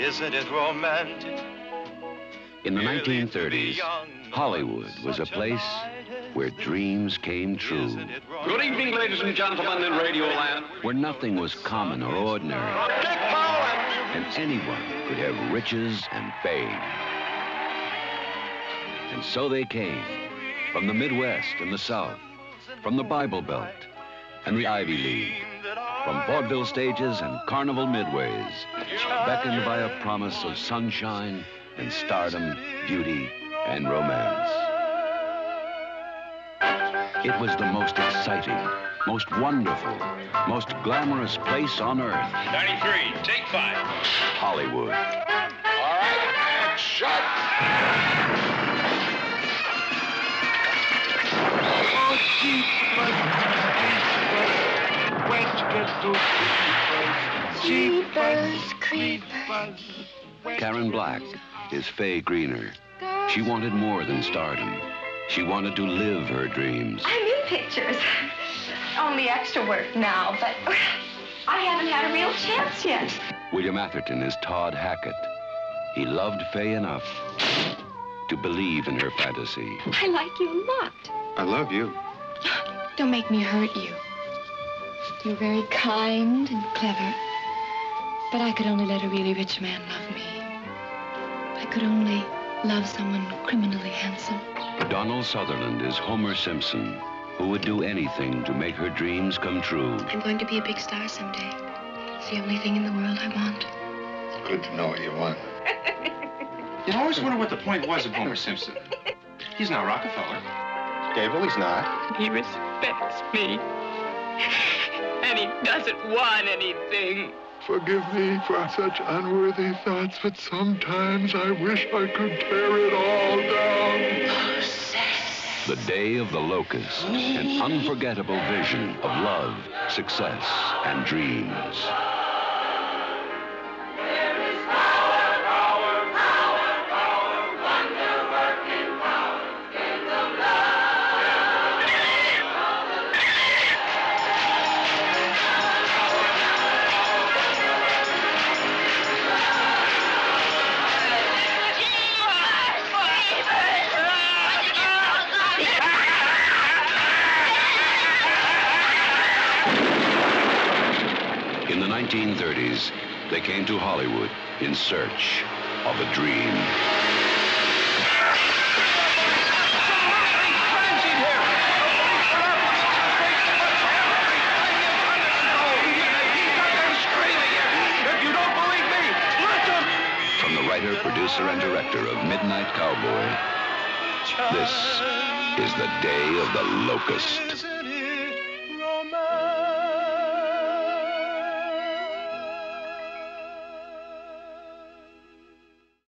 Isn't it romantic? In the 1930s, Hollywood was a place where dreams came true. Good evening, ladies and gentlemen in Radio Land. Where nothing was common or ordinary. And anyone could have riches and fame. And so they came from the Midwest and the South, from the Bible Belt and the Ivy League, from vaudeville stages and carnival midways, beckoned by a promise of sunshine and stardom, beauty, and romance. It was the most exciting, most wonderful, most glamorous place on earth. 93, take five. Hollywood. All right, and shut. Jeepers creepers. Karen Black is Faye Greener. She wanted more than stardom. She wanted to live her dreams. I'm in pictures. Only extra work now, but I haven't had a real chance yet. William Atherton is Tod Hackett. He loved Faye enough to believe in her fantasy. I like you a lot. I love you. Don't make me hurt you. You're very kind and clever. But I could only let a really rich man love me. I could only love someone criminally handsome. Donald Sutherland is Homer Simpson, who would do anything to make her dreams come true. I'm going to be a big star someday. It's the only thing in the world I want. Good to know what you want. You know, I always wonder what the point was of Homer Simpson. He's not Rockefeller. Gable, he's not. He respects me. And he doesn't want anything. Forgive me for such unworthy thoughts, but sometimes I wish I could tear it all down. The Day of the Locust, an unforgettable vision of love, success, and dreams. In the 1930s, they came to Hollywood in search of a dream. From the writer, producer, and director of Midnight Cowboy, this is the Day of the Locust.